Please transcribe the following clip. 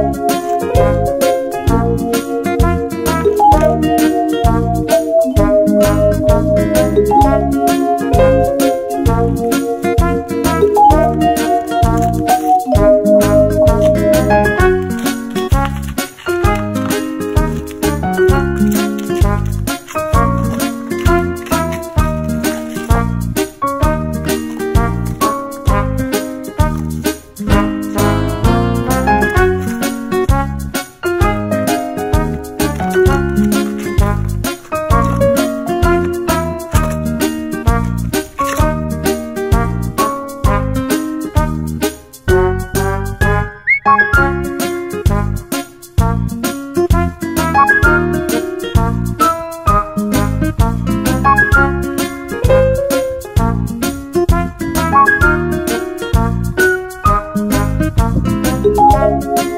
Bye. Música